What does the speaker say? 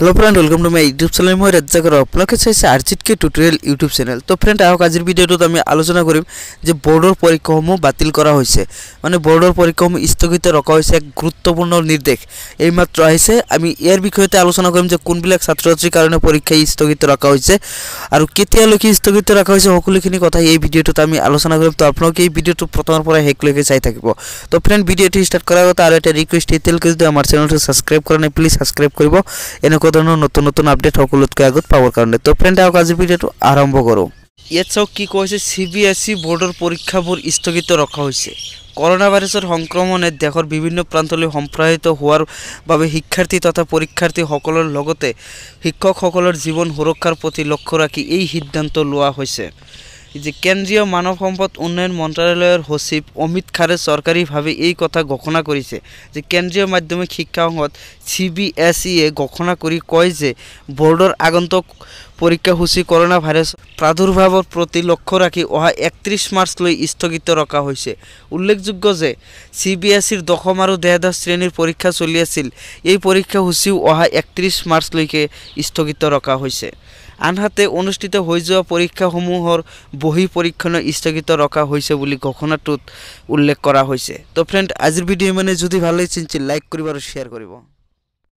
Hello' friend welcome to my YouTube channel মই ৰাজ্যাকৰ আপোনালোকে চাইছে আৰ্জিত কে টিউটৰিয়েল ইউটিউব চেনেল তো ফ্ৰেণ্ড আহক আজিৰ ভিডিঅ'টোত আমি আলোচনা কৰিম যে বৰ্ডৰ পৰীক্ষাসমূহ বাতিল কৰা হৈছে মানে বৰ্ডৰ পৰীক্ষাসমূহ স্থগিত ৰখা হৈছে এক গুৰুত্বপূৰ্ণ নিৰ্দেশ এইমাত্ৰ আহিছে। আমি ইয়াৰ বিষয়তে আলোচনা কৰিম যে কোনবিলাক ছাত্ৰ ছাত্ৰীৰ কাৰণে পৰীক্ষা স্থগিত ৰখা হৈছে আৰু কেতিয়ালৈকে স্থগিত ৰখা হৈছে সকলোখিনি কথা এই ভিডিঅ'টোত আমি আলোচনা কৰিম তো আপোনালোকে এই ভিডিঅ'টো প্ৰথমৰ পৰা শেষলৈকে চাই থাকিব। তো ফ্ৰেণ্ড ভিডিঅ'টো ষ্টাৰ্ট কৰাৰ আগতে আৰু এটা ৰিকুৱেষ্ট এতিয়ালৈকে যদি আমাৰ চেনেলটো ছাবস্ক্ৰাইব কৰা নাই প্লিজ ছাবস্ক্ৰাইব কৰিব। এনেকুৱা ধৰণৰ নতুন নতুন আপডেট সকলোতকৈ আগত পাবৰ কাৰণে। তো ফ্ৰেণ্ড আহক আজিৰ ভিডিঅ'টো আৰম্ভ কৰোঁ। ইয়াত চাওক কি কৈছে চি বি এছ ই বৰ্ডৰ পৰীক্ষাবোৰ স্থগিত ৰখা হৈছে। কৰোণা ভাইৰাছৰ সংক্ৰমণে দেশৰ বিভিন্ন প্ৰান্তলৈ সম্প্ৰসাৰিত হোৱাৰ বাবে শিক্ষাৰ্থী তথা পৰীক্ষাৰ্থীসকলৰ লগতে শিক্ষকসকলৰ জীৱন সুৰক্ষাৰ প্ৰতি লক্ষ্য ৰাখি এই সিদ্ধান্ত লোৱা হৈছে। যে কেন্দ্ৰীয় মানৱ সম্পদ উন্নয়ন মন্ত্ৰালয়ৰ সচিব অমিত খাৰে চৰকাৰীভাৱে এই কথা ঘোষণা কৰিছে যে কেন্দ্ৰীয় মাধ্যমিক শিক্ষা সংঘত চি বি এছ ইয়ে ঘোষণা কৰি কয় যে বৰ্ডৰ আগন্তুক পৰীক্ষাসূচী কৰোণা ভাইৰাছ প্ৰাদুৰ্ভাৱৰ প্ৰতি লক্ষ্য ৰাখি অহা একত্ৰিছ মাৰ্চলৈ স্থগিত ৰখা হৈছে। উল্লেখযোগ্য যে, চি বি এছ দশম আৰু দ্বাদশ শ্ৰেণীৰ পৰীক্ষা চলি আছিল। এই পৰীক্ষাসূচীও অহা একত্ৰিছ মাৰ্চলৈকে স্থগিত ৰখা হৈছে। আনহাতে, অনুষ্ঠিত হৈ যোৱা পৰীক্ষাসমূহৰ বহি পৰীক্ষণ স্থগিত ৰখা হৈছে বুলি ঘোষণাটোত উল্লেখ কৰা হৈছে। তো ফ্ৰেণ্ড আজিৰ ভিডিঅ' মানে যদি ভালো লাগিছে, লাইক কৰিব আৰু শ্বেয়াৰ কৰিব।